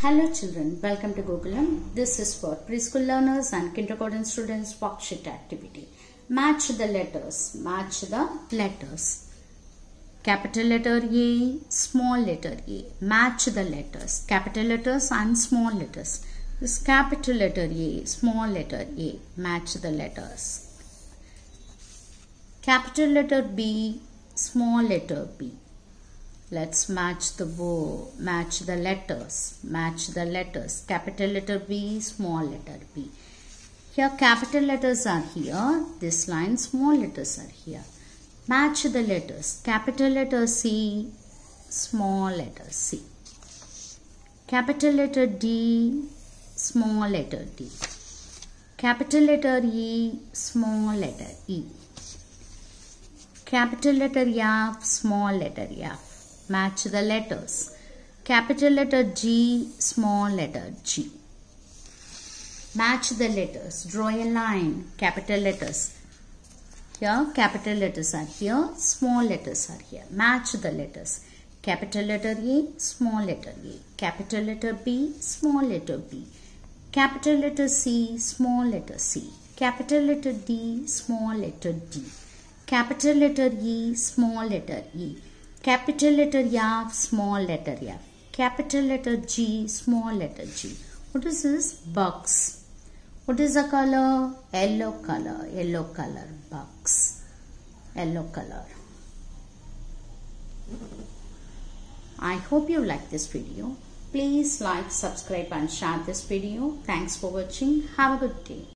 Hello children, welcome to Gokulam. This is for preschool learners and kindergarten students worksheet activity. Match the letters. Match the letters. Capital letter A, small letter A. Match the letters. Capital letters and small letters. This capital letter A, small letter A. Match the letters. Capital letter B, small letter B. Let's match the bow, match the letters, match the letters. Capital letter B, small letter B. Here capital letters are here, this line small letters are here. Match the letters. Capital letter C, small letter C. Capital letter D, small letter D. Capital letter E, small letter E. Capital letter F, small letter F match the letters. Capital letter G, small letter G. Match the letters. Draw a line. Capital letters. Here, capital letters are here. Small letters are here. Match the letters. Capital letter A, small letter A. Capital letter B, small letter B. Capital letter C, small letter C. Capital letter D, small letter D. Capital letter E, small letter E. Capital letter F, small letter F. Capital letter G, small letter G. What is this? Bugs. What is the color? Yellow color. Yellow color. Bugs. Yellow color. I hope you like this video. Please like, subscribe and share this video. Thanks for watching. Have a good day.